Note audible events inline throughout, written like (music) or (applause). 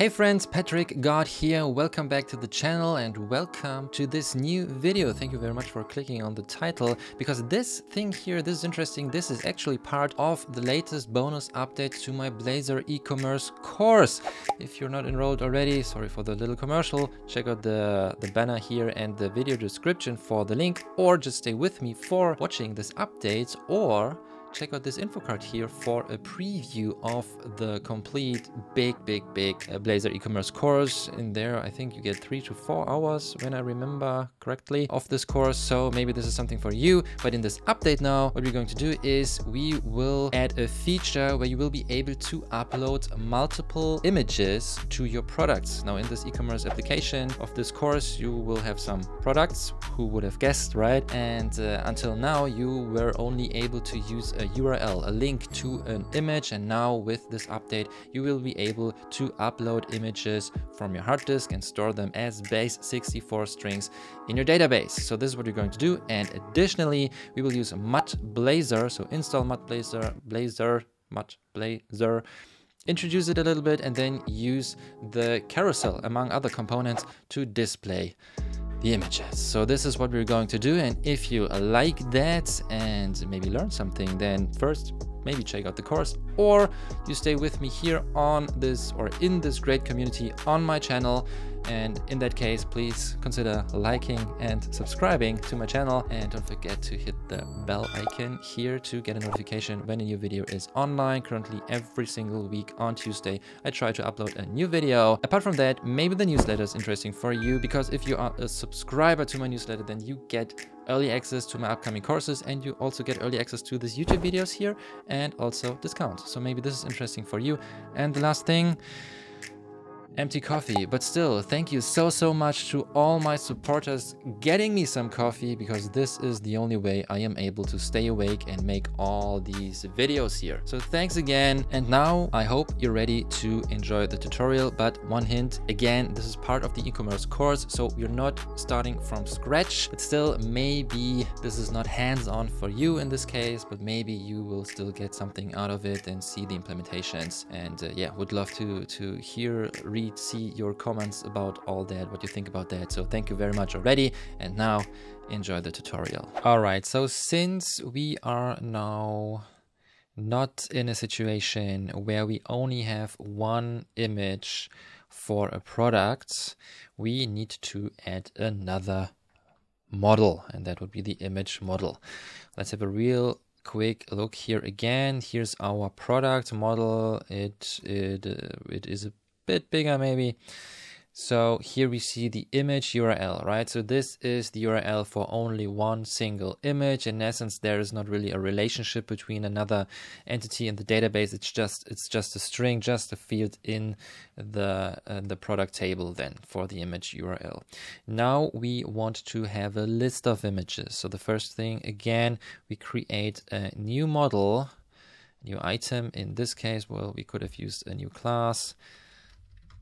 Hey friends, Patrick God here. Welcome back to the channel and welcome to this new video. Thank you very much for clicking on the title because this thing here, this is interesting. This is actually part of the latest bonus update to my Blazor e-commerce course. If you're not enrolled already, sorry for the little commercial, check out the, the banner here and the video description for the link or just stay with me for watching this update or check out this info card here for a preview of the complete big, big, big uh, Blazor e-commerce course. In there, I think you get three to four hours, when I remember correctly, of this course. So maybe this is something for you. But in this update now, what we're going to do is we will add a feature where you will be able to upload multiple images to your products. Now in this e-commerce application of this course, you will have some products, who would have guessed, right? And uh, until now, you were only able to use a URL, a link to an image. And now with this update, you will be able to upload images from your hard disk and store them as base 64 strings in your database. So this is what you're going to do. And additionally, we will use Mutt Blazor. So install Blazor, Mutt Blazor introduce it a little bit and then use the carousel among other components to display the images. So this is what we're going to do. And if you like that and maybe learn something, then first maybe check out the course or you stay with me here on this or in this great community on my channel. And in that case please consider liking and subscribing to my channel. And don't forget to hit the bell icon here to get a notification when a new video is online. Currently every single week on tuesday i try to upload a new video. Apart from that maybe the newsletter is interesting for you because if you are a subscriber to my newsletter then you get early access to my upcoming courses and you also get early access to these YouTube videos here and also discounts. So maybe this is interesting for you. And the last thing, empty coffee. But still, thank you so, so much to all my supporters getting me some coffee because this is the only way I am able to stay awake and make all these videos here. So thanks again. And now I hope you're ready to enjoy the tutorial. But one hint, again, this is part of the e-commerce course. So you're not starting from scratch, but still maybe this is not hands-on for you in this case, but maybe you will still get something out of it and see the implementations. And uh, yeah, would love to, to hear, read read, see your comments about all that, what you think about that. So thank you very much already. And now enjoy the tutorial. All right, so since we are now not in a situation where we only have one image for a product, we need to add another model, and that would be the image model. Let's have a real quick look here again. Here's our product model. It it uh, it is a bit bigger maybe. So here we see the image URL, right? So this is the URL for only one single image. In essence, there is not really a relationship between another entity in the database. It's just it's just a string, just a field in the uh, the product table then for the image URL. Now we want to have a list of images. So the first thing again, we create a new model, new item. In this case, well, we could have used a new class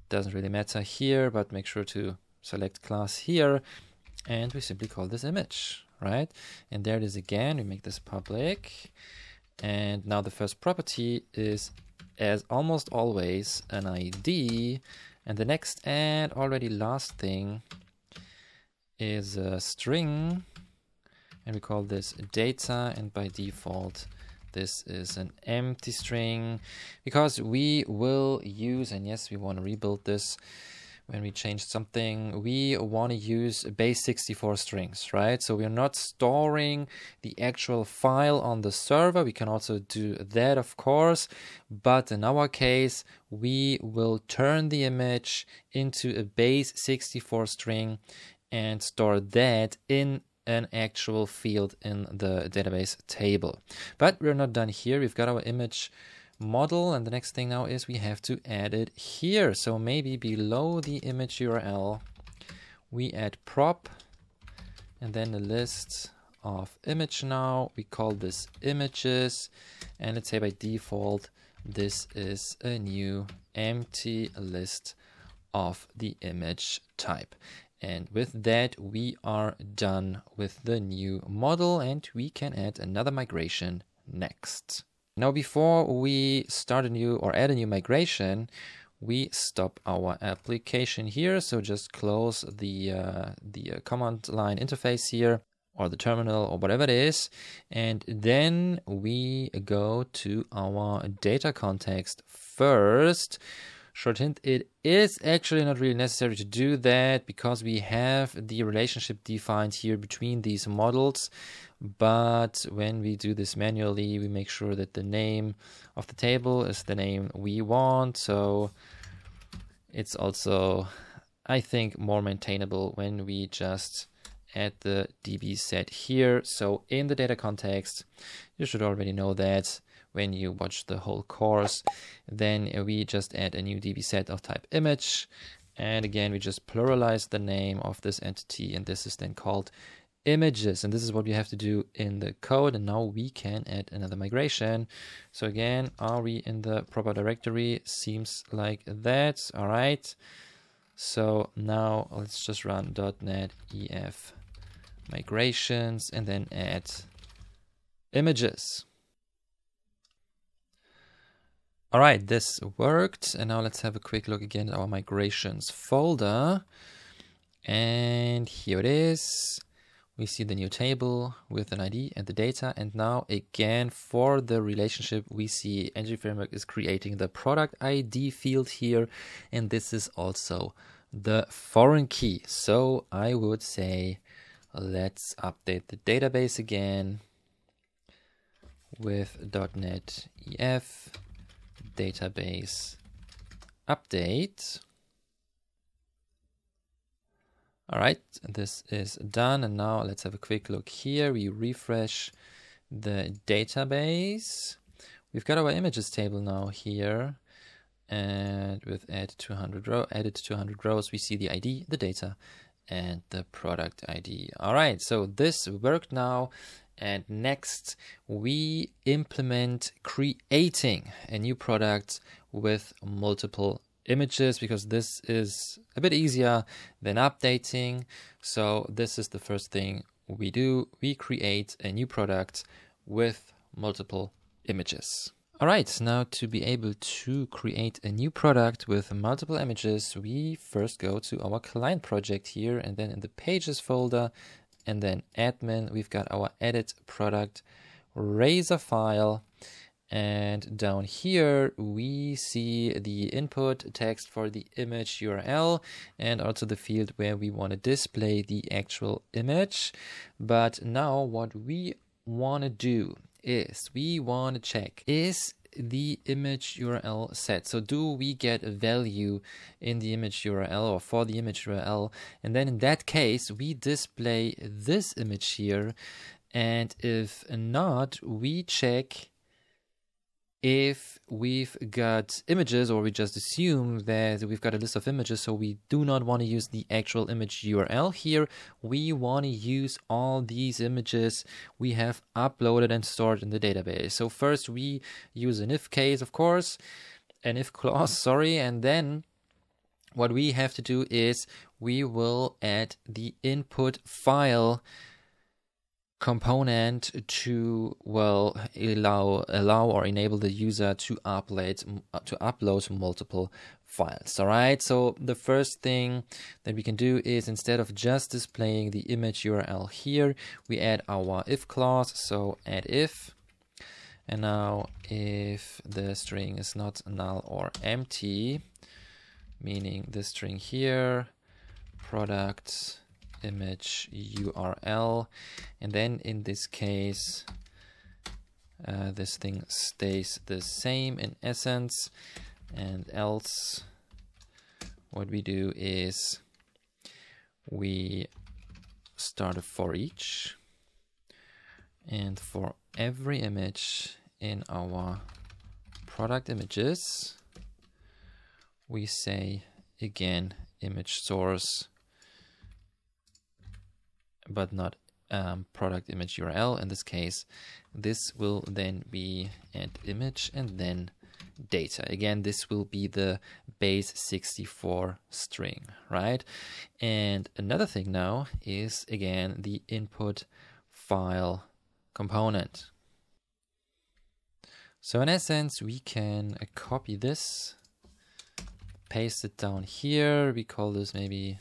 doesn't really matter here, but make sure to select class here. And we simply call this image, right? And there it is again. We make this public. And now the first property is, as almost always, an ID. And the next and already last thing is a string. And we call this data. And by default, this is an empty string because we will use, and yes, we want to rebuild this when we change something, we want to use base 64 strings, right? So we're not storing the actual file on the server. We can also do that, of course. But in our case, we will turn the image into a base 64 string and store that in an actual field in the database table. But we're not done here. We've got our image model and the next thing now is we have to add it here. So maybe below the image URL we add prop and then a list of image now. We call this images and let's say by default this is a new empty list of the image type. And with that, we are done with the new model and we can add another migration next. Now, before we start a new or add a new migration, we stop our application here. So just close the, uh, the uh, command line interface here or the terminal or whatever it is. And then we go to our data context first. Short hint, it is actually not really necessary to do that because we have the relationship defined here between these models. But when we do this manually, we make sure that the name of the table is the name we want. So it's also, I think, more maintainable when we just add the DB set here. So in the data context, you should already know that when you watch the whole course. Then we just add a new DB set of type image. And again, we just pluralize the name of this entity, and this is then called images. And this is what we have to do in the code. And now we can add another migration. So again, are we in the proper directory? Seems like that. All right. So now let's just run .NET EF migrations and then add images. All right, this worked. And now let's have a quick look again at our migrations folder. And here it is. We see the new table with an ID and the data. And now again, for the relationship, we see Entity Framework is creating the product ID field here. And this is also the foreign key. So I would say, let's update the database again with .NET EF database update. All right, this is done. And now let's have a quick look here. We refresh the database. We've got our images table now here. And with add 200 row, added 200 rows, we see the ID, the data, and the product ID. All right, so this worked now. And next, we implement creating a new product with multiple images because this is a bit easier than updating. So this is the first thing we do. We create a new product with multiple images. All right, now to be able to create a new product with multiple images, we first go to our client project here and then in the pages folder, and then admin, we've got our edit product razor file. And down here, we see the input text for the image URL and also the field where we want to display the actual image. But now what we want to do is we want to check is the image URL set. So do we get a value in the image URL or for the image URL? And then in that case, we display this image here. And if not, we check if we've got images or we just assume that we've got a list of images so we do not want to use the actual image URL here. We want to use all these images we have uploaded and stored in the database. So first we use an if case of course an if clause (laughs) sorry and then what we have to do is we will add the input file component to well allow allow or enable the user to upload to upload multiple files all right so the first thing that we can do is instead of just displaying the image url here we add our if clause. So add if. And now if the string is not null or empty meaning the string here product image URL and then in this case uh, this thing stays the same in essence. And else what we do is we start a for each. And for every image in our product images we say again image source but not um, product image URL. In this case, this will then be an image and then data. Again, this will be the base 64 string, right? And another thing now is again the input file component. So in essence, we can copy this paste it down here. We call this maybe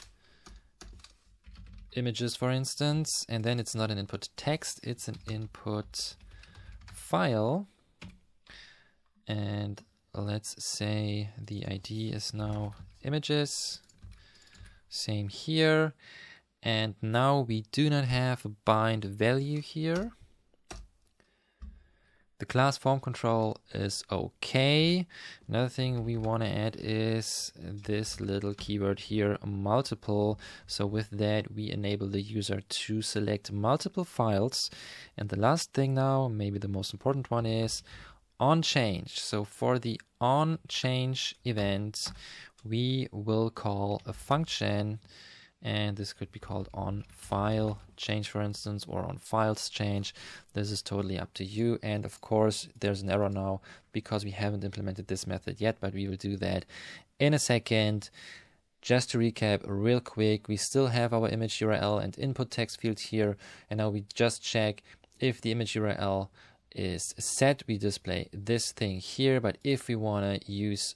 images, for instance, and then it's not an input text, it's an input file. And let's say the ID is now images. Same here. And now we do not have a bind value here. The class form control is okay. Another thing we want to add is this little keyword here, multiple. So with that, we enable the user to select multiple files. And the last thing now, maybe the most important one is on change. So for the on change event, we will call a function and this could be called on file change for instance or on files change. This is totally up to you. And of course there's an error now because we haven't implemented this method yet but we will do that in a second. Just to recap real quick we still have our image url and input text field here. And now we just check if the image url is set. We display this thing here. But if we want to use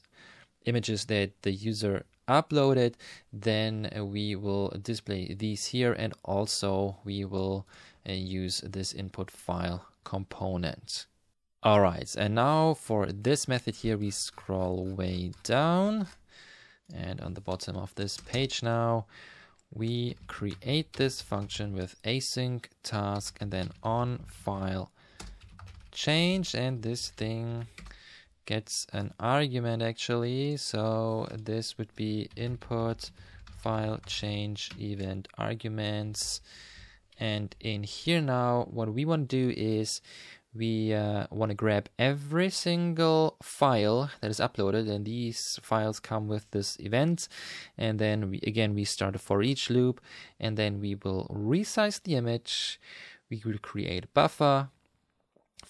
images that the user uploaded, then we will display these here and also we will uh, use this input file component. Alright, and now for this method here, we scroll way down and on the bottom of this page now, we create this function with async task and then on file change and this thing gets an argument actually. So this would be input file change event arguments. And in here now, what we want to do is we uh, want to grab every single file that is uploaded. And these files come with this event. And then we again we start a for each loop. And then we will resize the image. We will create a buffer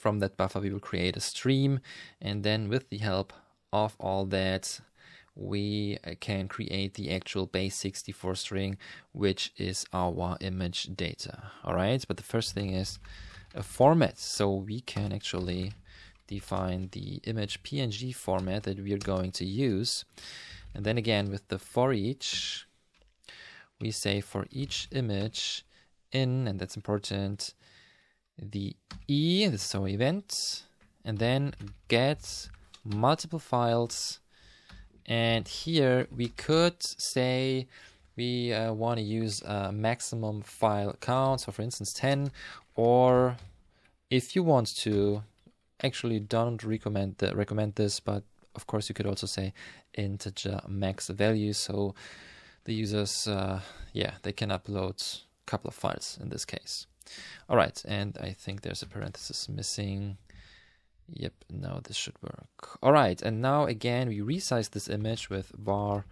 from that buffer, we will create a stream. And then with the help of all that, we can create the actual base64 string, which is our image data. All right, but the first thing is a format. So we can actually define the image PNG format that we are going to use. And then again, with the for each, we say for each image in, and that's important, the E, our event, and then get multiple files. And here we could say we uh, want to use a maximum file count, so for instance 10, or if you want to, actually don't recommend the, recommend this, but of course you could also say integer max value, so the users, uh, yeah, they can upload a couple of files in this case. All right, and I think there's a parenthesis missing. Yep, now this should work. All right, and now again, we resize this image with var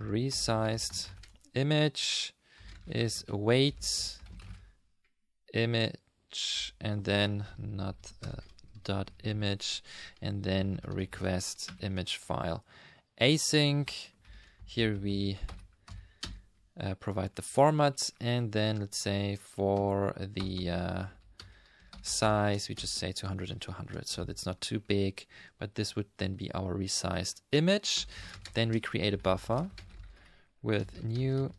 resized image is await image and then not uh, dot image and then request image file async here we uh, provide the format and then let's say for the uh, size we just say 200 and 200 so that's not too big but this would then be our resized image. Then we create a buffer with new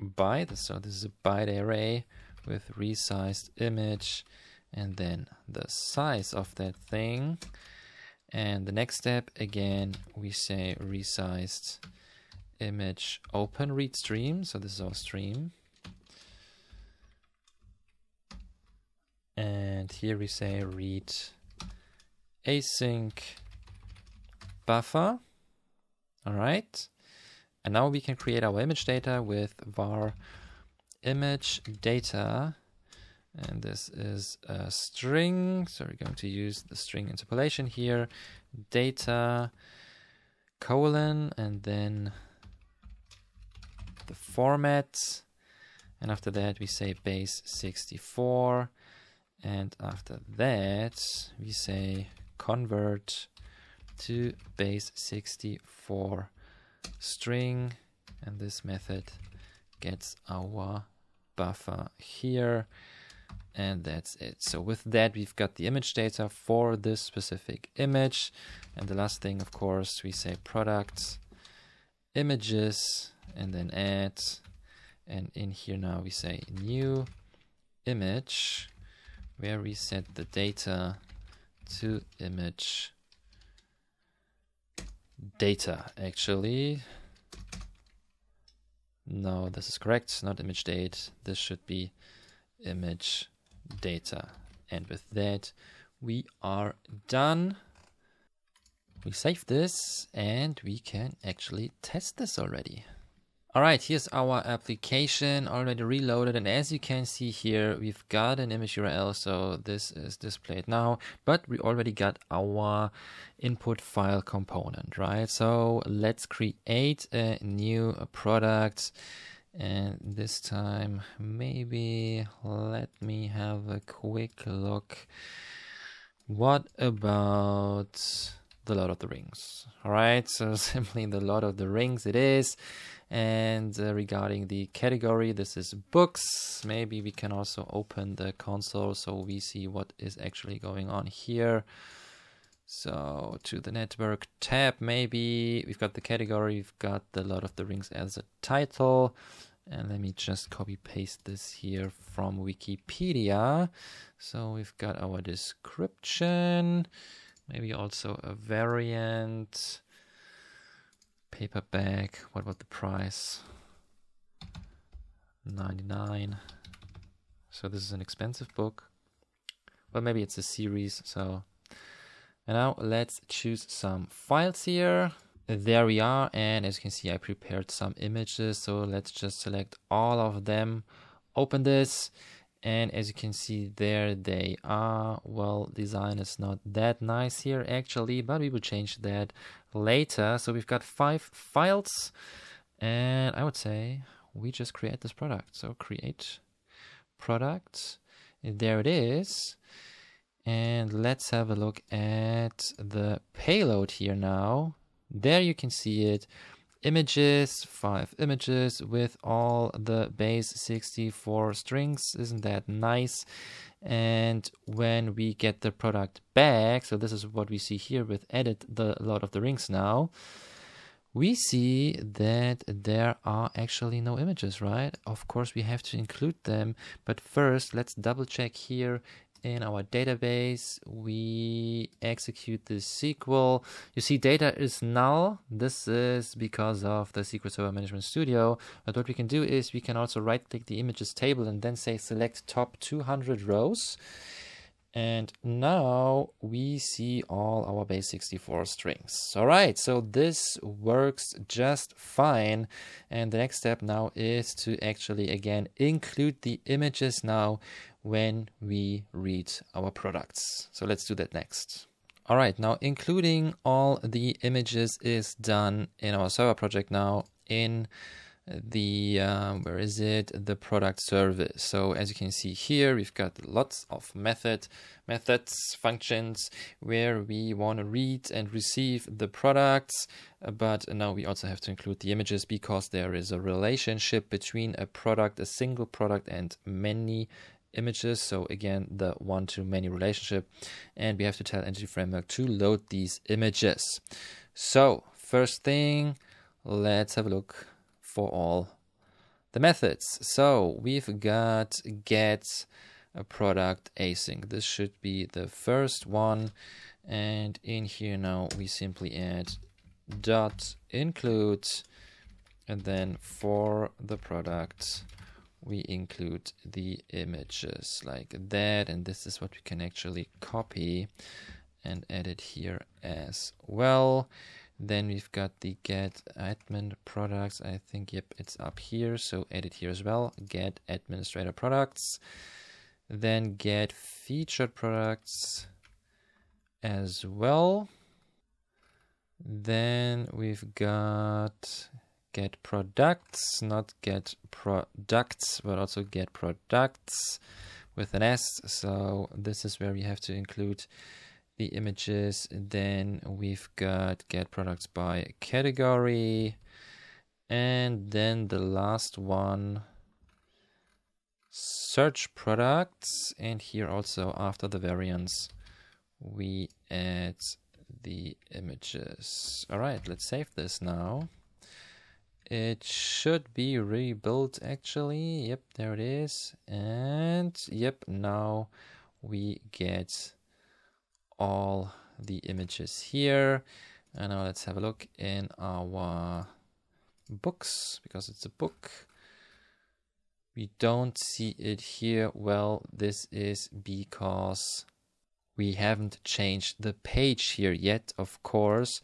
byte. So this is a byte array with resized image and then the size of that thing. And the next step again we say resized image open read stream. So this is our stream. And here we say read async buffer. All right. And now we can create our image data with var image data. And this is a string. So we're going to use the string interpolation here. Data colon and then the format. And after that, we say base 64. And after that, we say convert to base 64 string. And this method gets our buffer here. And that's it. So with that, we've got the image data for this specific image. And the last thing, of course, we say products, images and then add. And in here now we say new image. Where we set the data to image data actually. No this is correct. Not image date. This should be image data. And with that we are done. We save this and we can actually test this already Alright, here's our application already reloaded and as you can see here we've got an image URL so this is displayed now but we already got our input file component right? So let's create a new product and this time maybe let me have a quick look. What about the Lord of the Rings? Alright so (laughs) simply the Lord of the Rings it is and uh, regarding the category, this is books. Maybe we can also open the console so we see what is actually going on here. So to the network tab, maybe we've got the category, we've got the Lord of the Rings as a title. And let me just copy paste this here from Wikipedia. So we've got our description, maybe also a variant paperback. What about the price? 99. So this is an expensive book. Well, maybe it's a series. So and now let's choose some files here. There we are. And as you can see, I prepared some images. So let's just select all of them. Open this and as you can see there they are. Well design is not that nice here actually but we will change that later. So we've got five files and I would say we just create this product. So create product. There it is. And let's have a look at the payload here now. There you can see it images, five images with all the base 64 strings. Isn't that nice? And when we get the product back, so this is what we see here with edit the Lord of the Rings now, we see that there are actually no images, right? Of course, we have to include them, but first let's double check here in our database, we execute the SQL. You see data is null. This is because of the SQL Server Management Studio. But what we can do is we can also right click the images table and then say select top 200 rows. And now we see all our base 64 strings. All right, so this works just fine. And the next step now is to actually, again, include the images now when we read our products. So let's do that next. All right, now including all the images is done in our server project now in the, uh, where is it, the product service. So as you can see here, we've got lots of method, methods, functions where we want to read and receive the products. But now we also have to include the images because there is a relationship between a product, a single product and many images. So again, the one-to-many relationship. And we have to tell Entity Framework to load these images. So first thing, let's have a look for all the methods. So we've got get a product async. This should be the first one. And in here now we simply add dot include and then for the product we include the images like that and this is what we can actually copy and edit here as well. Then we've got the get admin products. I think yep it's up here so edit here as well. Get administrator products. Then get featured products as well. Then we've got get products, not get products, but also get products with an S. So this is where we have to include the images. Then we've got get products by category. And then the last one, search products. And here also after the variants, we add the images. All right, let's save this now. It should be rebuilt actually. Yep, there it is. And yep, now we get all the images here. And now let's have a look in our books because it's a book. We don't see it here. Well, this is because we haven't changed the page here yet, of course.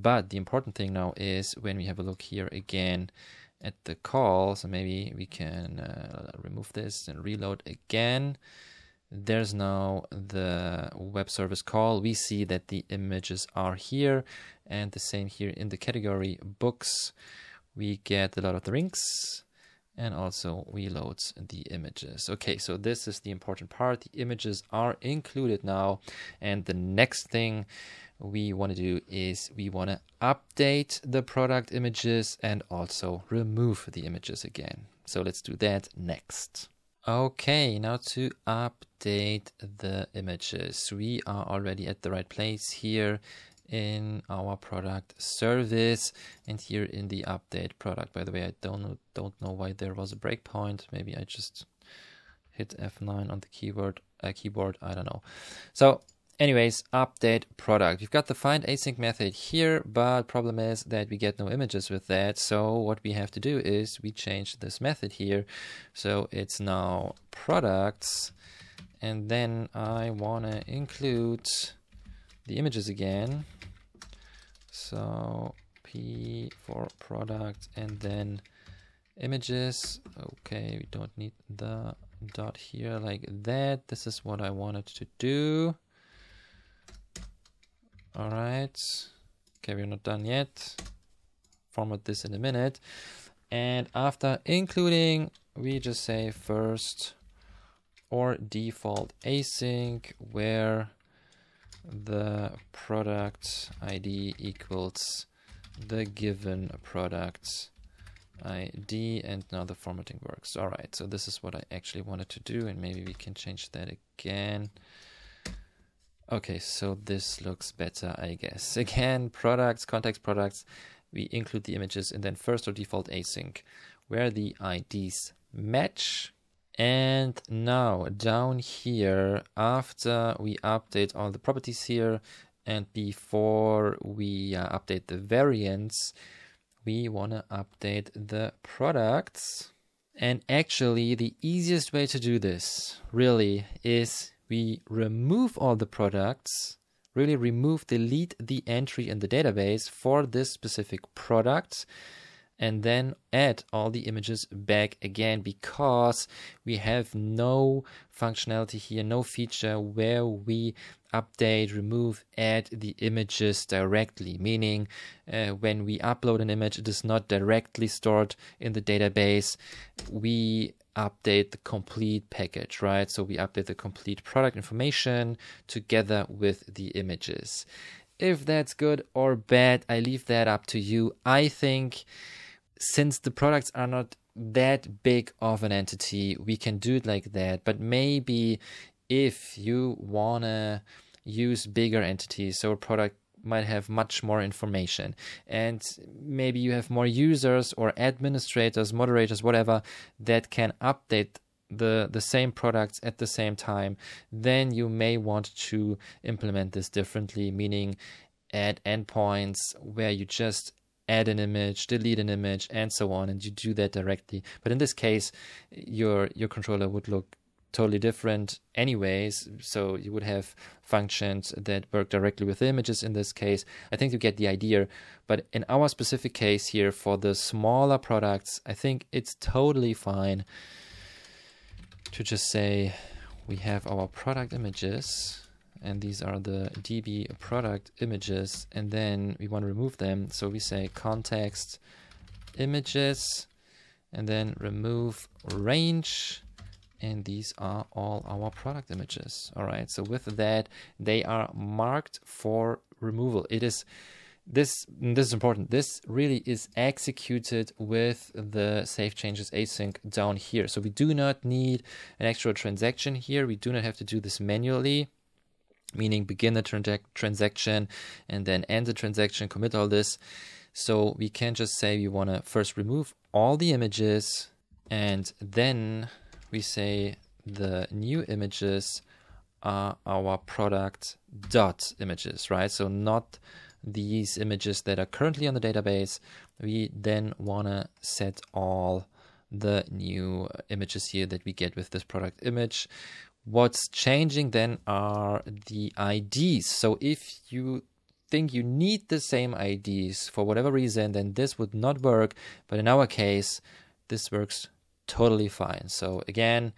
But the important thing now is when we have a look here again at the call, so maybe we can uh, remove this and reload again. There's now the web service call. We see that the images are here and the same here in the category books. We get a lot of the links and also we load the images. Okay, so this is the important part. The images are included now. And the next thing we want to do is we want to update the product images and also remove the images again. So let's do that next. Okay, now to update the images. We are already at the right place here in our product service and here in the update product. By the way, I don't know, don't know why there was a breakpoint. Maybe I just hit F9 on the keyboard, uh, keyboard. I don't know. So anyways, update product. We've got the find async method here, but problem is that we get no images with that. So what we have to do is we change this method here. So it's now products. And then I want to include the images again. So P for product and then images. Okay, we don't need the dot here like that. This is what I wanted to do. All right. Okay, we're not done yet. Format this in a minute. And after including, we just say first or default async where the product ID equals the given product ID and now the formatting works. All right, so this is what I actually wanted to do and maybe we can change that again. Okay, so this looks better, I guess. (laughs) Again, products, context products, we include the images and then first or default async where the IDs match and now down here, after we update all the properties here and before we uh, update the variants, we want to update the products. And actually, the easiest way to do this really is we remove all the products, really remove, delete the entry in the database for this specific product and then add all the images back again because we have no functionality here, no feature where we update, remove, add the images directly. Meaning, uh, when we upload an image, it is not directly stored in the database. We update the complete package, right? So we update the complete product information together with the images. If that's good or bad, I leave that up to you. I think since the products are not that big of an entity, we can do it like that. But maybe if you want to use bigger entities, so a product might have much more information and maybe you have more users or administrators moderators whatever that can update the the same products at the same time then you may want to implement this differently meaning add endpoints where you just add an image, delete an image, and so on, and you do that directly. But in this case, your your controller would look totally different anyways. So you would have functions that work directly with images in this case. I think you get the idea. But in our specific case here for the smaller products i think it's totally fine to just say we have our product images and these are the DB product images and then we want to remove them. So we say context images and then remove range and these are all our product images. All right so with that they are marked for removal. It is this this is important. This really is executed with the save changes async down here. So we do not need an extra transaction here. We do not have to do this manually meaning begin the transaction and then end the transaction, commit all this. So we can just say we want to first remove all the images and then we say the new images are our product dot images, right? So not these images that are currently on the database. We then want to set all the new images here that we get with this product image. What's changing then are the IDs. So if you think you need the same IDs for whatever reason, then this would not work. But in our case, this works totally fine. So again,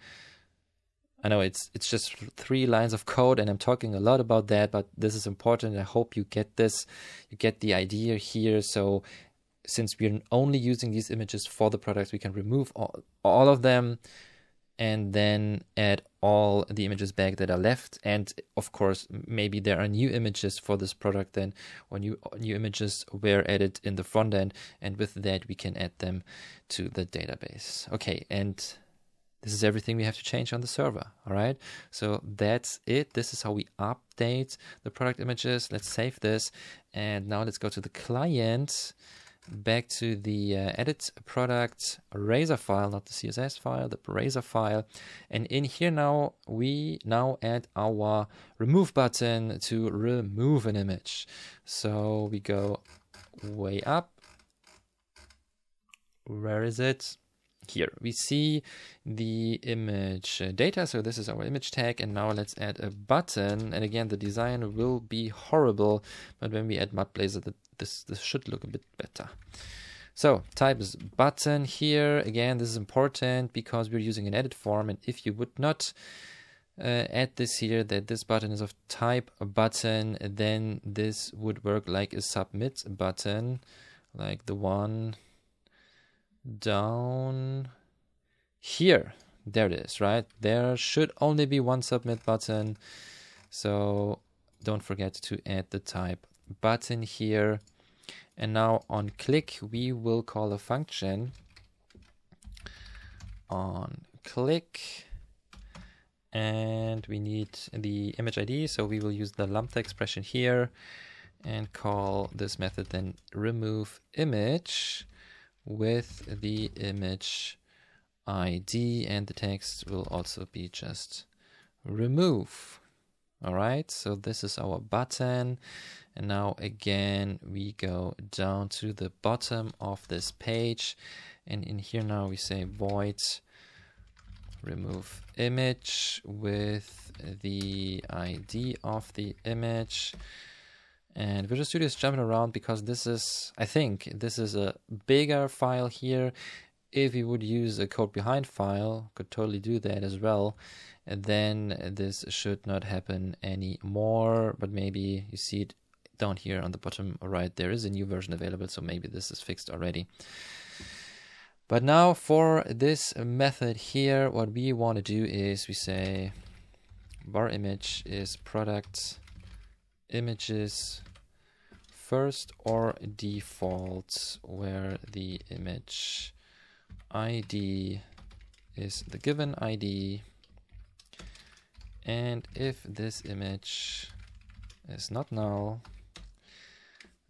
I know it's it's just three lines of code and I'm talking a lot about that, but this is important. I hope you get this, you get the idea here. So since we're only using these images for the products, we can remove all, all of them and then add all the images back that are left. And of course, maybe there are new images for this product then, or new, new images were added in the front end. And with that, we can add them to the database. Okay, and this is everything we have to change on the server. All right, so that's it. This is how we update the product images. Let's save this. And now let's go to the client back to the uh, edit product razor file, not the CSS file, the razor file. And in here now, we now add our remove button to remove an image. So we go way up. Where is it? Here we see the image data. So this is our image tag. And now let's add a button. And again, the design will be horrible. But when we add MudBlazor, the this, this should look a bit better. So type is button here. Again, this is important because we're using an edit form. And if you would not uh, add this here, that this button is of type button, then this would work like a submit button, like the one down here. There it is, right? There should only be one submit button. So don't forget to add the type button here. And now on click, we will call a function on click and we need the image ID. So we will use the lambda expression here and call this method then remove image with the image ID and the text will also be just remove. All right, so this is our button. And now again, we go down to the bottom of this page. And in here now we say void remove image with the ID of the image. And Visual Studio is jumping around because this is, I think, this is a bigger file here. If you would use a code behind file, could totally do that as well. Then this should not happen anymore, but maybe you see it down here on the bottom right, there is a new version available, so maybe this is fixed already. But now for this method here, what we want to do is we say var image is product images first or default where the image ID is the given ID and if this image is not null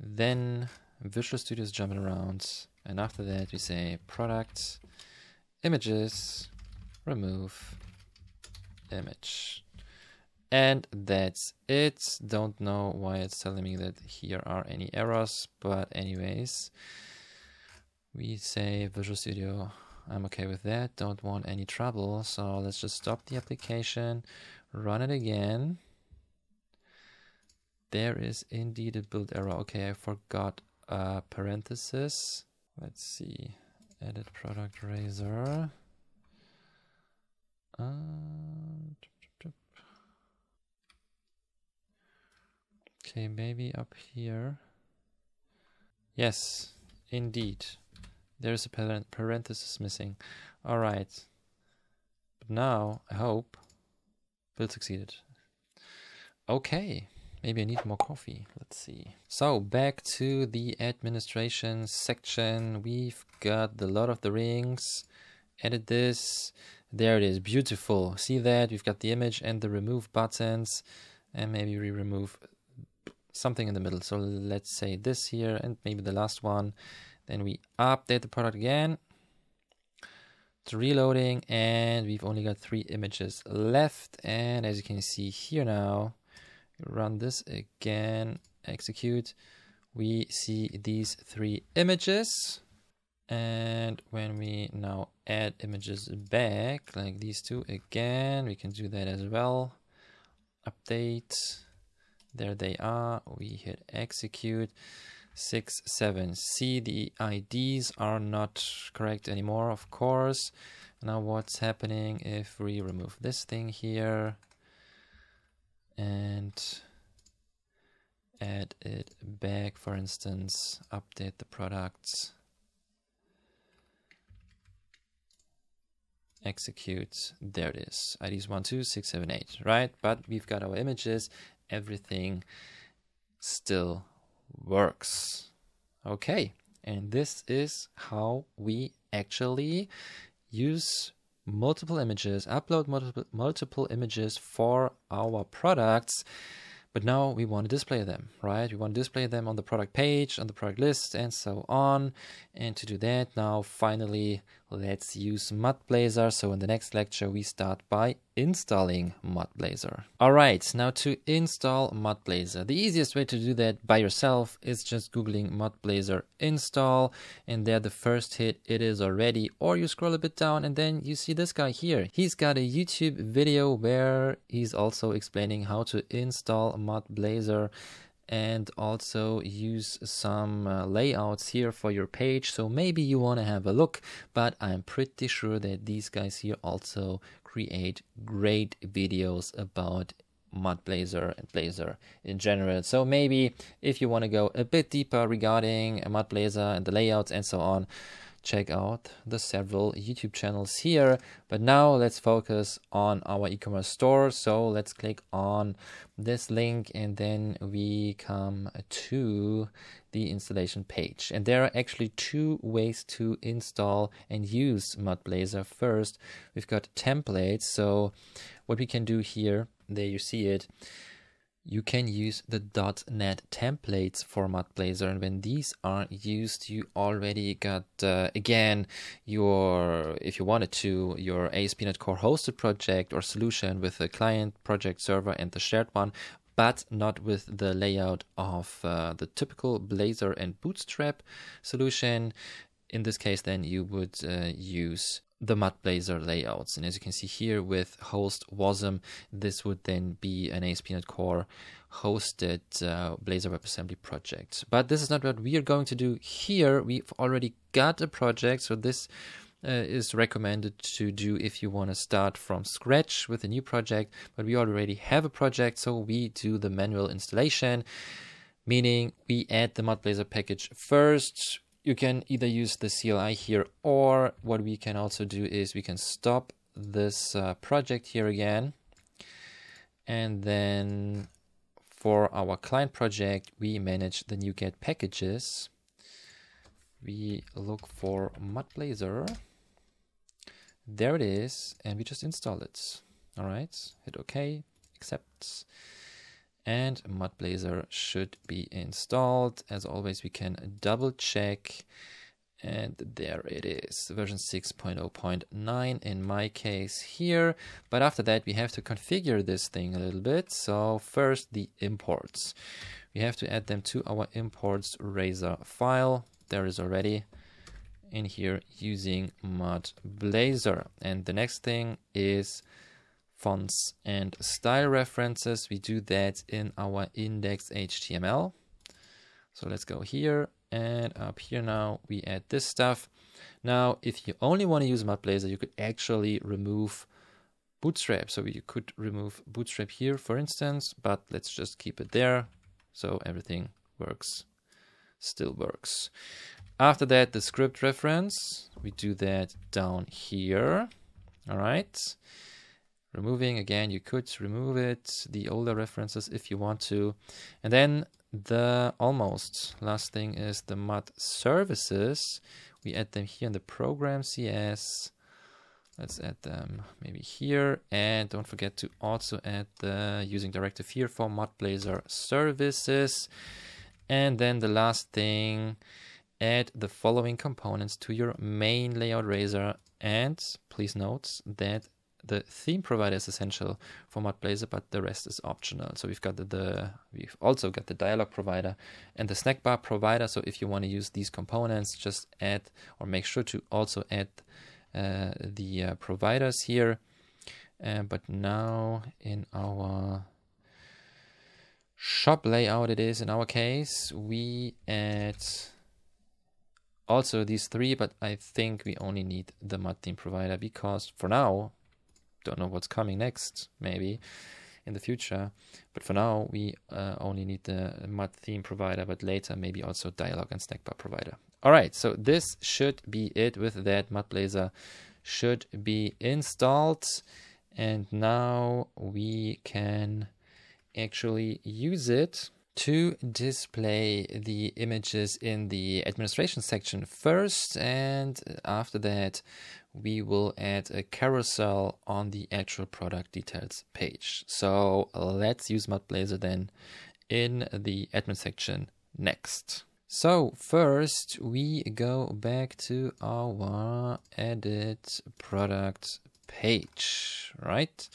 then Visual Studio is jumping around. And after that, we say product, images, remove image. And that's it. Don't know why it's telling me that here are any errors, but anyways, we say Visual Studio, I'm okay with that. Don't want any trouble. So let's just stop the application, run it again. There is indeed a build error. Okay, I forgot a parenthesis. Let's see. Edit product razor. Uh, okay, maybe up here. Yes, indeed. There's a parenthesis missing. All right. But now, I hope, build succeeded. Okay. Maybe I need more coffee. Let's see. So back to the administration section. We've got the Lord of the Rings. Edit this. There it is. Beautiful. See that? We've got the image and the remove buttons. And maybe we remove something in the middle. So let's say this here and maybe the last one. Then we update the product again. It's reloading and we've only got three images left. And as you can see here now, run this again, execute, we see these three images. And when we now add images back, like these two again, we can do that as well. Update, there they are. We hit execute. Six, seven. See, the IDs are not correct anymore, of course. Now what's happening if we remove this thing here and add it back, for instance, update the products, execute, there it is, IDs 1, 2, 6, 7, 8, right? But we've got our images, everything still works. Okay, and this is how we actually use multiple images, upload multiple, multiple images for our products but now we want to display them, right? We want to display them on the product page, on the product list, and so on. And to do that, now finally, let's use MudBlazor. So in the next lecture, we start by installing MudBlazor. All right, now to install MudBlazor. The easiest way to do that by yourself is just Googling MudBlazor install. And there the first hit, it is already. Or you scroll a bit down and then you see this guy here. He's got a YouTube video where he's also explaining how to install MudBlazor and also use some uh, layouts here for your page. So maybe you want to have a look, but I'm pretty sure that these guys here also create great videos about MudBlazor and Blazor in general. So maybe if you want to go a bit deeper regarding MudBlazor and the layouts and so on, check out the several YouTube channels here. But now let's focus on our e-commerce store. So let's click on this link and then we come to the installation page. And there are actually two ways to install and use MudBlazor. First, we've got templates. So what we can do here, there you see it, you can use the .NET templates for MudBlazor and when these are used you already got uh, again your if you wanted to your ASP.NET Core hosted project or solution with a client project server and the shared one but not with the layout of uh, the typical Blazor and Bootstrap solution. In this case then you would uh, use the MudBlazor layouts. And as you can see here with host WASM, this would then be an ASP.NET Core hosted uh, Blazor WebAssembly project. But this is not what we are going to do here. We've already got a project, so this uh, is recommended to do if you want to start from scratch with a new project. But we already have a project, so we do the manual installation, meaning we add the MudBlazor package first you can either use the CLI here or what we can also do is we can stop this uh, project here again. And then for our client project we manage the NuGet packages. We look for MudBlazor. There it is and we just install it. All right hit OK accept and MudBlazor should be installed. As always, we can double check and there it is version 6.0.9 in my case here. But after that we have to configure this thing a little bit. So first the imports. We have to add them to our imports razor file. There is already in here using MudBlazor. And the next thing is fonts and style references. We do that in our index HTML. So let's go here and up here now we add this stuff. Now, if you only want to use MudBlazor, you could actually remove Bootstrap. So you could remove Bootstrap here, for instance, but let's just keep it there. So everything works, still works. After that, the script reference, we do that down here. All right. Removing, again, you could remove it, the older references if you want to. And then the almost last thing is the mud services. We add them here in the program CS. Let's add them maybe here. And don't forget to also add the using directive here for MudBlazor services. And then the last thing, add the following components to your main layout razor. And please note that the theme provider is essential for MudBlazor, but the rest is optional. So we've got the, the, we've also got the dialog provider and the snack bar provider. So if you want to use these components, just add or make sure to also add uh, the uh, providers here. Uh, but now in our shop layout, it is in our case, we add also these three, but I think we only need the mud theme provider because for now, don't know what's coming next, maybe in the future. But for now, we uh, only need the mud theme provider, but later maybe also dialog and snackbar provider. All right, so this should be it with that. MudBlazor should be installed. And now we can actually use it to display the images in the administration section first and after that we will add a carousel on the actual product details page. So let's use MudBlazor then in the admin section next. So first we go back to our edit product page, right?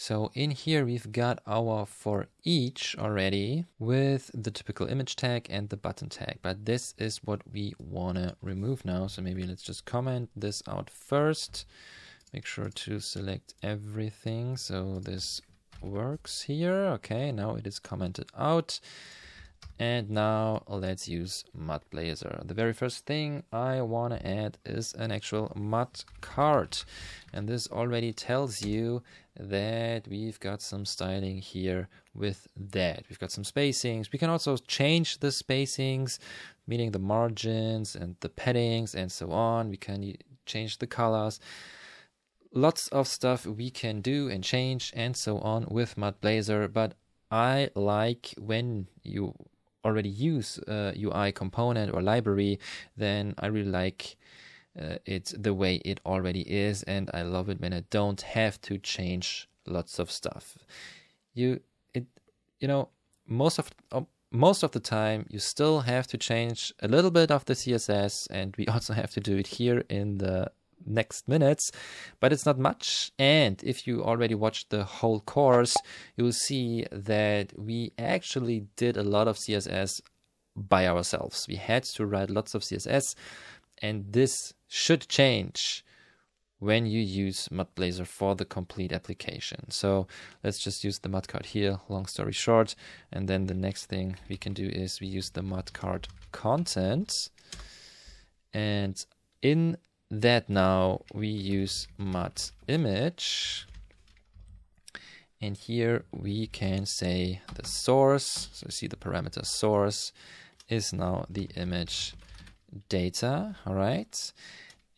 So in here we've got our for each already with the typical image tag and the button tag, but this is what we want to remove now. So maybe let's just comment this out first. Make sure to select everything so this works here. Okay, now it is commented out. And now let's use MudBlazor. The very first thing I want to add is an actual mud card. And this already tells you that we've got some styling here with that. We've got some spacings. We can also change the spacings, meaning the margins and the paddings and so on. We can change the colors. Lots of stuff we can do and change and so on with MudBlazor, but I like when you already use a UI component or library, then I really like uh, it the way it already is, and I love it when I don't have to change lots of stuff. You it you know most of uh, most of the time you still have to change a little bit of the CSS, and we (laughs) also have to do it here in the next minutes, but it's not much. And if you already watched the whole course, you will see that we actually did a lot of CSS by ourselves. We had to write lots of CSS, and this should change when you use MudBlazor for the complete application. So let's just use the mud card here, long story short. And then the next thing we can do is we use the mud card content. And in that now we use mud image. And here we can say the source. So see the parameter source is now the image data all right?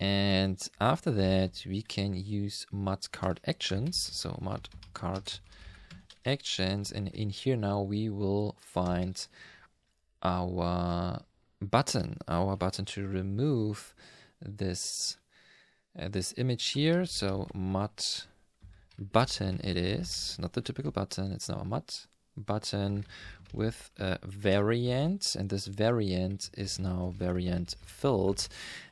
And after that we can use mud card actions. So mud card actions. And in here now we will find our button our button to remove this uh, this image here. So mud button it is, not the typical button, it's now a mud button with a variant. And this variant is now variant filled.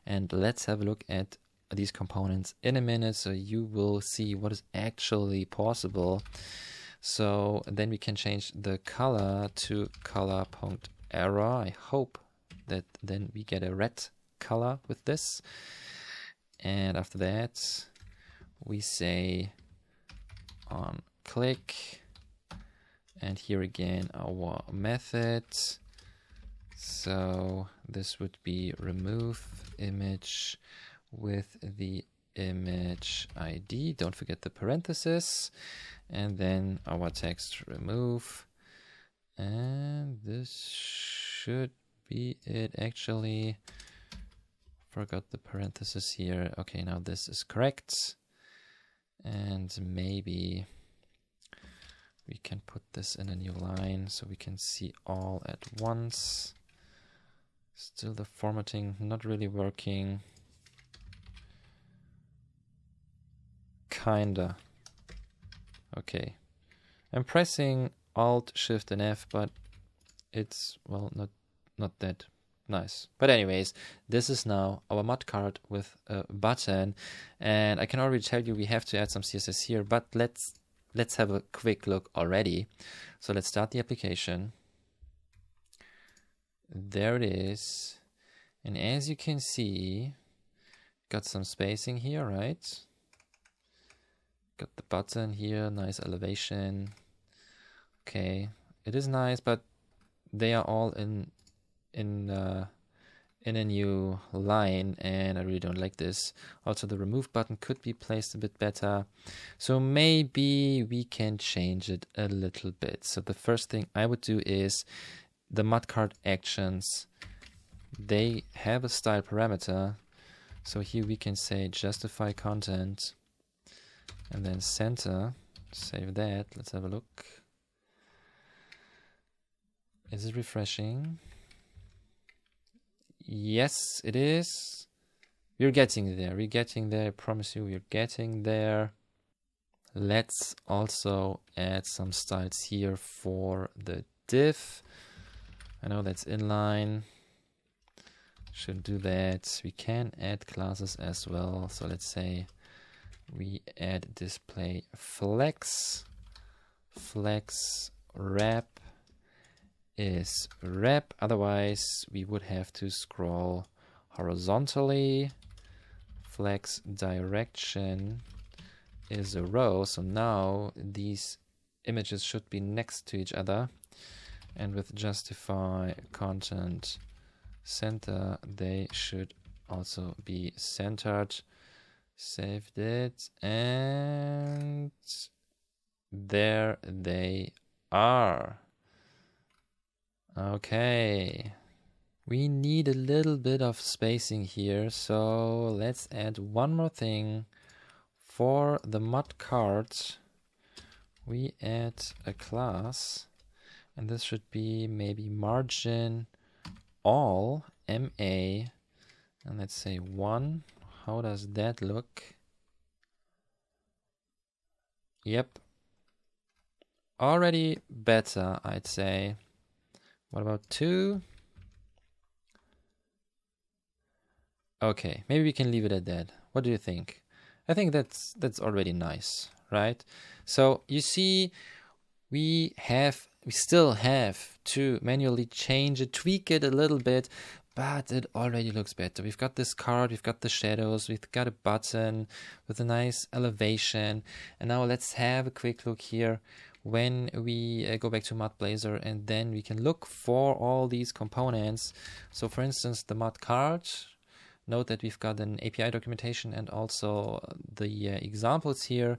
And let's have a look at these components in a minute so you will see what is actually possible. So then we can change the color to color error. I hope that then we get a red color with this. And after that, we say on click and here again our method. So this would be remove image with the image ID. Don't forget the parenthesis and then our text remove. And this should be it actually. Forgot the parenthesis here. Okay, now this is correct. And maybe we can put this in a new line so we can see all at once. Still the formatting not really working. kinda. Okay. I'm pressing Alt, Shift, and F, but it's, well, not, not that nice. But anyways, this is now our mud card with a button. And I can already tell you we have to add some CSS here, but let's let's have a quick look already. So let's start the application. There it is. And as you can see, got some spacing here, right? Got the button here, nice elevation. Okay, it is nice, but they are all in in uh, in a new line and I really don't like this. Also the remove button could be placed a bit better. So maybe we can change it a little bit. So the first thing I would do is the mudcard actions. They have a style parameter. So here we can say justify content and then center. Save that. Let's have a look. Is it refreshing? Yes, it is. We're getting there. We're getting there. I promise you, we're getting there. Let's also add some styles here for the div. I know that's inline. Should do that. We can add classes as well. So let's say we add display flex, flex wrap, is wrap. Otherwise, we would have to scroll horizontally. Flex direction is a row. So now these images should be next to each other. And with justify content center, they should also be centered. Saved it. And there they are. Okay. We need a little bit of spacing here, so let's add one more thing. For the mud card, we add a class, and this should be maybe margin all MA, and let's say one. How does that look? Yep. Already better, I'd say. What about two? Okay, maybe we can leave it at that. What do you think? I think that's that's already nice, right? So you see, we have we still have to manually change it, tweak it a little bit, but it already looks better. We've got this card, we've got the shadows, we've got a button with a nice elevation. And now let's have a quick look here when we uh, go back to mud blazor and then we can look for all these components. So for instance the mud card note that we've got an API documentation and also the uh, examples here.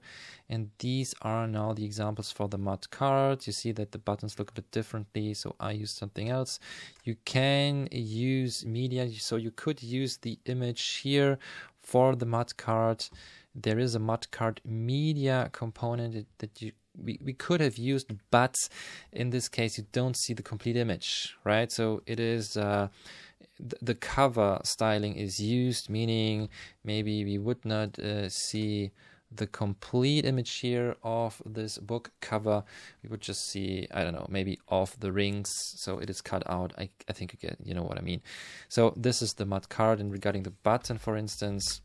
And these are now the examples for the mud card. You see that the buttons look a bit differently so I use something else. You can use media so you could use the image here for the mud card. There is a mud card media component that you we, we could have used, but in this case, you don't see the complete image, right? So it is uh, th the cover styling is used, meaning maybe we would not uh, see the complete image here of this book cover. We would just see, I don't know, maybe off the rings. So it is cut out. I, I think you get, you know what I mean. So this is the mud card. And regarding the button, for instance,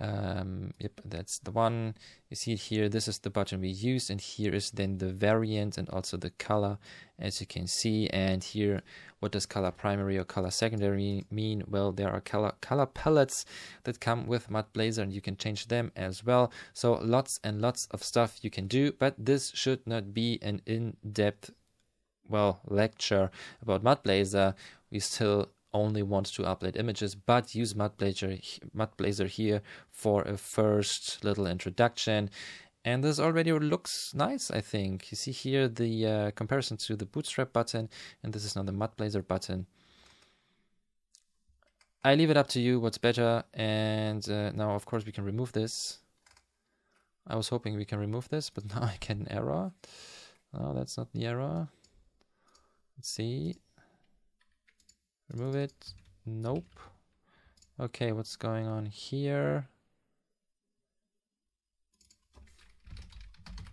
um, yep, that's the one. You see it here. This is the button we use, and here is then the variant and also the color, as you can see. And here, what does color primary or color secondary mean? Well, there are color color palettes that come with Mud Blazor, and you can change them as well. So lots and lots of stuff you can do, but this should not be an in-depth well lecture about Mud Blazor. We still only want to upload images, but use MudBlazor, MudBlazor here for a first little introduction. And this already looks nice, I think. You see here the uh, comparison to the Bootstrap button, and this is now the MudBlazor button. I leave it up to you what's better. And uh, now, of course, we can remove this. I was hoping we can remove this, but (laughs) now I get an error. No, that's not the error. Let's see. Remove it. Nope. Okay, what's going on here?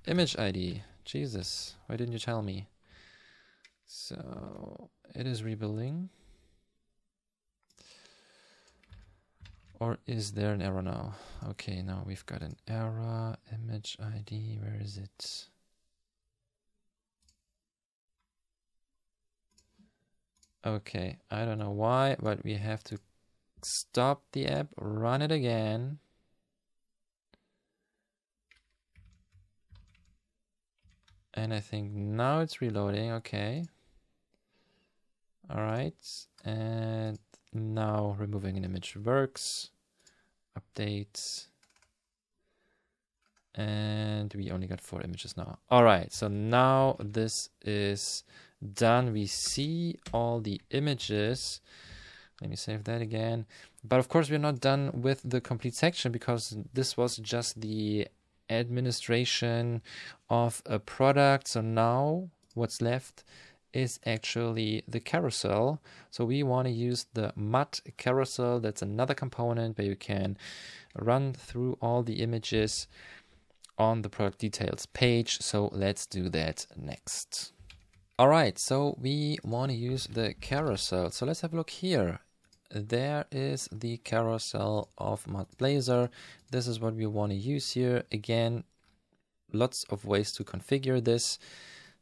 image ID. Jesus, why didn't you tell me? So it is rebuilding. Or is there an error now? Okay, now we've got an error. Image ID, where is it? Okay, I don't know why, but we have to stop the app, run it again. And I think now it's reloading, okay. All right, and now removing an image works. Update. And we only got four images now. All right, so now this is done. We see all the images. Let me save that again. But of course, we're not done with the complete section because this was just the administration of a product. So now what's left is actually the carousel. So we want to use the Mud carousel. That's another component where you can run through all the images on the product details page. So let's do that next. All right, so we want to use the carousel. So let's have a look here. There is the carousel of Mud Blazor. This is what we want to use here. Again, lots of ways to configure this.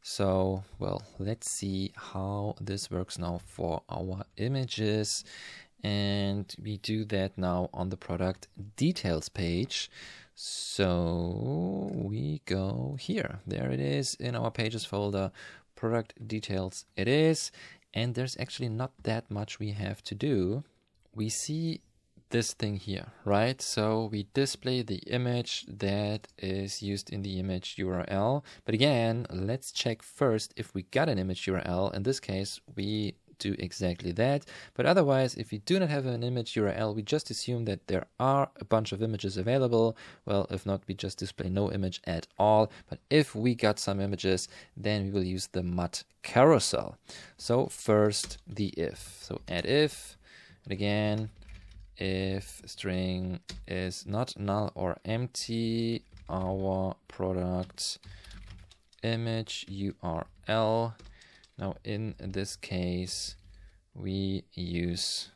So, well, let's see how this works now for our images. And we do that now on the product details page. So we go here. There it is in our pages folder, product details it is. And there's actually not that much we have to do. We see this thing here, right? So we display the image that is used in the image URL. But again, let's check first if we got an image URL. In this case, we do exactly that. But otherwise, if we do not have an image URL, we just assume that there are a bunch of images available. Well, if not, we just display no image at all. But if we got some images, then we will use the Mud carousel. So first the if. So add if, and again, if string is not null or empty, our product image URL. Now in this case, we use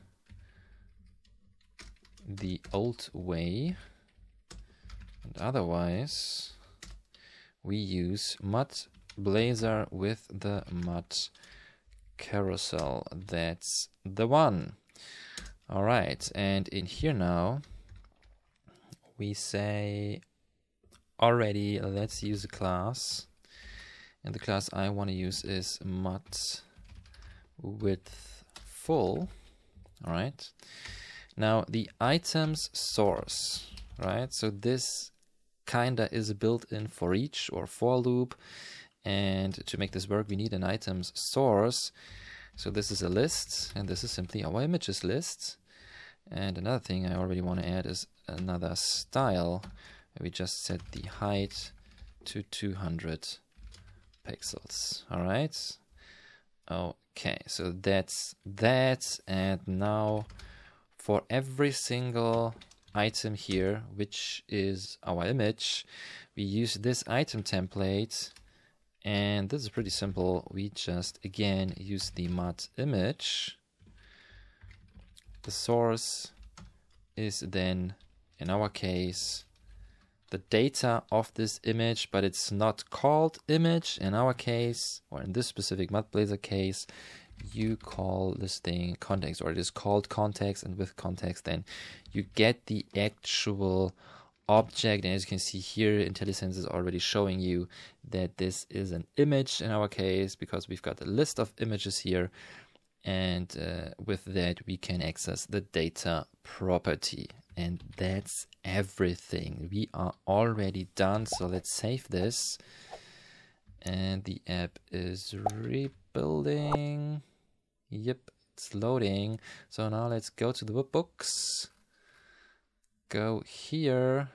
the old way and otherwise we use Mud Blazor with the Mud carousel. That's the one. All right, and in here now, we say already, let's use a class. And the class I want to use is mud width full. All right. Now the items source, right? So this kinda is a built-in for each or for loop. And to make this work, we need an items source. So this is a list, and this is simply our images list. And another thing I already want to add is another style. We just set the height to 200 pixels. All right. Okay, so that's that. And now for every single item here, which is our image, we use this item template and this is pretty simple. We just, again, use the mud image. The source is then, in our case, the data of this image, but it's not called image in our case, or in this specific Mud Blazor case, you call this thing context, or it is called context, and with context, then you get the actual object. And as you can see here IntelliSense is already showing you that this is an image in our case because we've got a list of images here and uh, with that we can access the data property and that's everything. We are already done so let's save this. And the app is rebuilding. Yep it's loading. So now let's go to the books go here.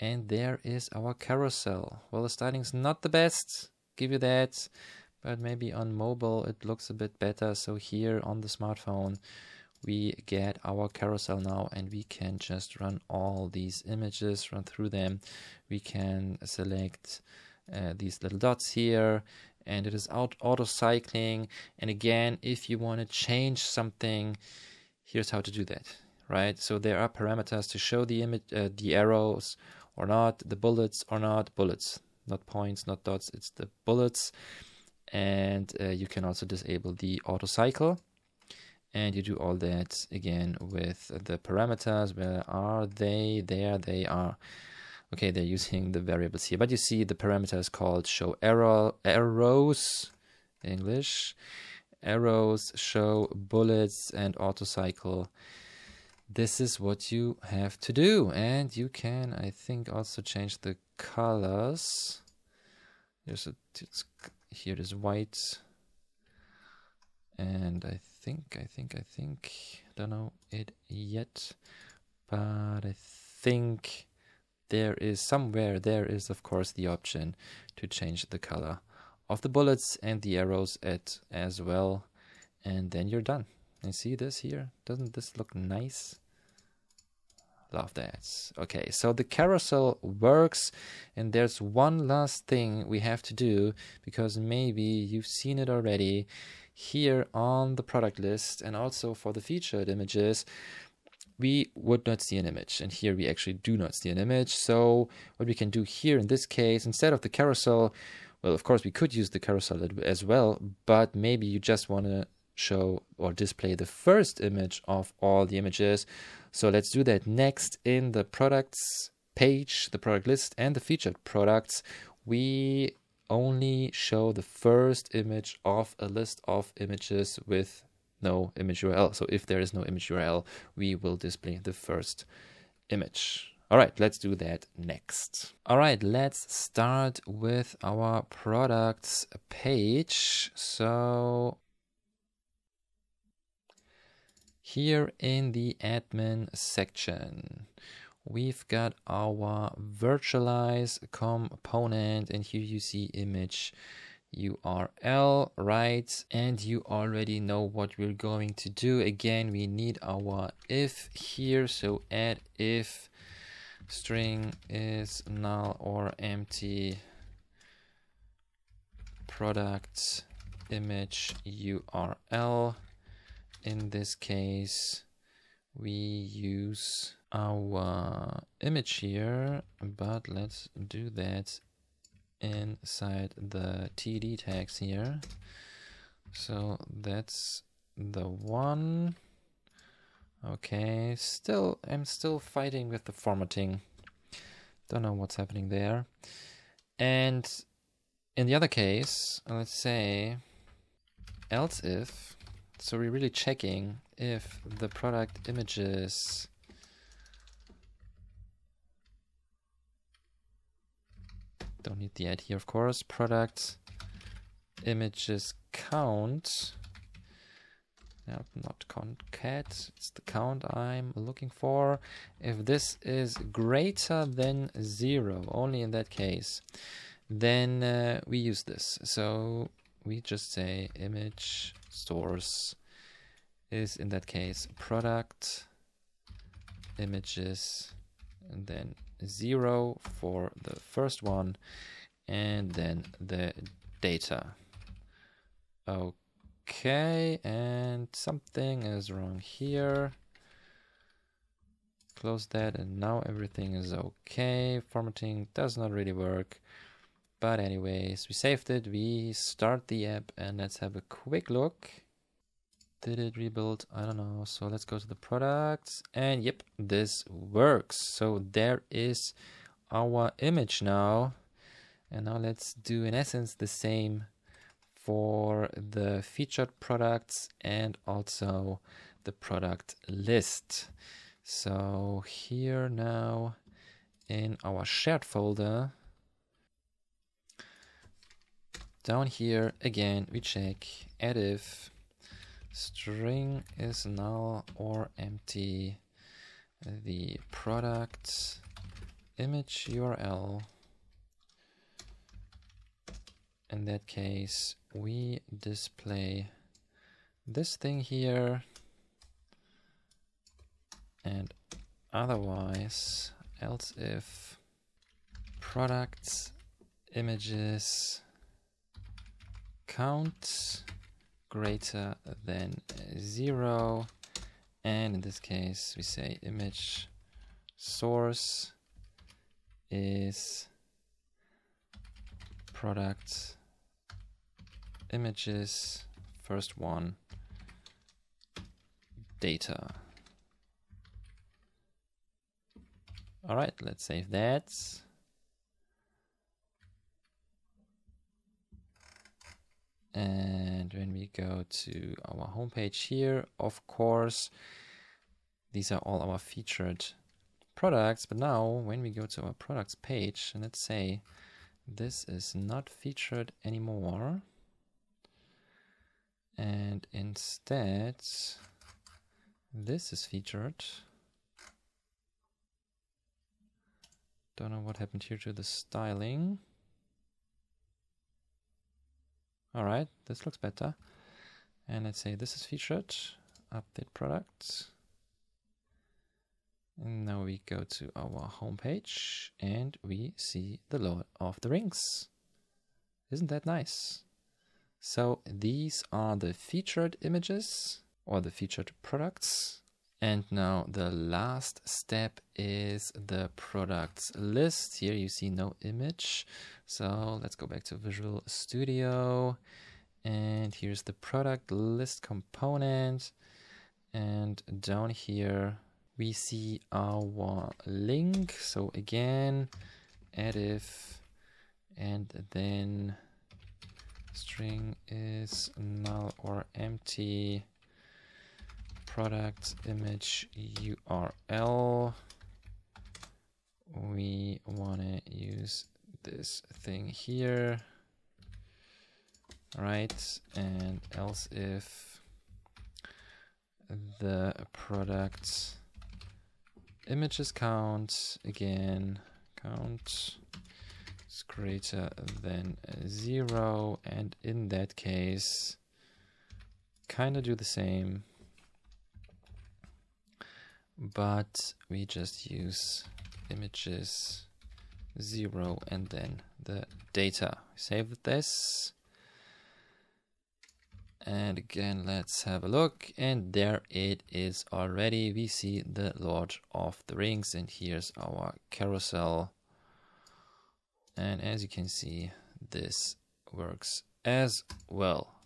And there is our carousel. Well, the styling's not the best, give you that, but maybe on mobile it looks a bit better. So here on the smartphone, we get our carousel now and we can just run all these images, run through them. We can select uh, these little dots here and it is out auto cycling. And again if you want to change something here's how to do that right? So there are parameters to show the image uh, the arrows or not the bullets or not bullets not points not dots it's the bullets. And uh, you can also disable the auto cycle and you do all that again with the parameters. Where are they? There they are. Okay they're using the variables here. But you see the parameter is called show arrow arrows english. Arrows show bullets and auto cycle this is what you have to do. And you can i think also change the colors. There's a here is white. And i think, I think, I think, don't know it yet, but I think there is somewhere, there is of course the option to change the color of the bullets and the arrows at as well. And then you're done. And see this here? Doesn't this look nice? Love that. Okay, so the carousel works, and there's one last thing we have to do because maybe you've seen it already here on the product list and also for the featured images we would not see an image. And here we actually do not see an image. So what we can do here in this case instead of the carousel well of course we could use the carousel as well but maybe you just want to show or display the first image of all the images. So let's do that. Next in the products page the product list and the featured products we only show the first image of a list of images with no image URL. So if there is no image URL, we will display the first image. All right, let's do that next. All right, let's start with our products page. So here in the admin section, we've got our virtualize component and here you see image URL, right? And you already know what we're going to do. Again, we need our if here. So add if string is null or empty product image URL. In this case, we use our image here, but let's do that inside the TD tags here. So that's the one. Okay, still, I'm still fighting with the formatting. Don't know what's happening there. And in the other case, let's say else if, so we're really checking if the product images don't need the add here, of course. Product images count. Nope, not concat. It's the count I'm looking for. If this is greater than zero, only in that case, then uh, we use this. So we just say image source is in that case product images and then zero for the first one and then the data. Okay, and something is wrong here. Close that and now everything is okay. Formatting does not really work. But anyways, we saved it, we start the app and let's have a quick look. Did it rebuild? I don't know. So let's go to the products and yep, this works. So there is our image now. And now let's do in essence the same for the featured products and also the product list. So here now in our shared folder, down here again, we check if string is null or empty. The product image URL in that case we display this thing here. And otherwise else if products images count greater than uh, zero. And in this case, we say image source is product images, first one, data. All right, let's save that. And go to our homepage here, of course, these are all our featured products. But now when we go to our products page, and let's say this is not featured anymore. And instead, this is featured. Don't know what happened here to the styling. All right, this looks better. And let's say this is featured, update products. And now we go to our homepage and we see the Lord of the Rings. Isn't that nice? So these are the featured images or the featured products. And now the last step is the products list. Here you see no image. So let's go back to Visual Studio. And here's the product list component. And down here we see our link. So again, add if, and then string is null or empty product image URL. We want to use this thing here. Right, and else if the product images count again count is greater than zero and in that case kind of do the same but we just use images zero and then the data. Save this and again, let's have a look. And there it is already. We see the Lord of the Rings. And here's our carousel. And as you can see, this works as well.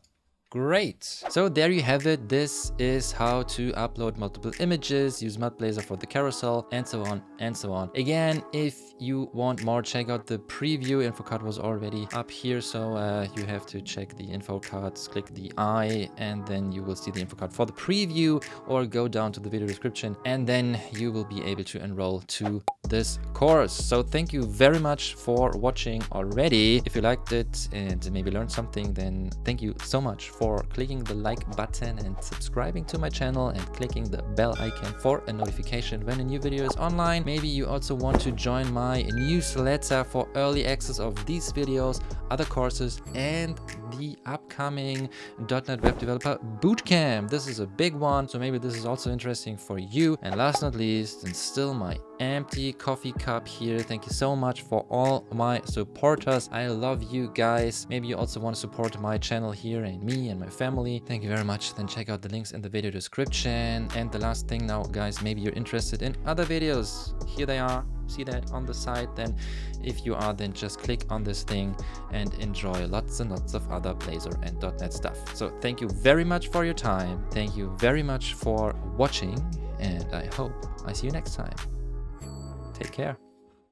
Great. So there you have it. This is how to upload multiple images, use MudBlazor for the carousel, and so on and so on. Again, if you want more, check out the preview. Info card was already up here, so uh, you have to check the info cards, click the I, and then you will see the info card for the preview, or go down to the video description, and then you will be able to enroll to this course. So thank you very much for watching already. If you liked it and maybe learned something, then thank you so much for clicking the like button and subscribing to my channel and clicking the bell icon for a notification when a new video is online. Maybe you also want to join my newsletter for early access of these videos, other courses, and the upcoming .NET Web Developer Bootcamp. This is a big one, so maybe this is also interesting for you. And last not least, and still my empty coffee cup here. Thank you so much for all my supporters. I love you guys. Maybe you also want to support my channel here and me and my family. Thank you very much. Then check out the links in the video description. And the last thing now, guys, maybe you're interested in other videos. Here they are. See that on the side? Then if you are, then just click on this thing and enjoy lots and lots of other Blazor and .NET stuff. So thank you very much for your time. Thank you very much for watching and I hope I see you next time. Take care.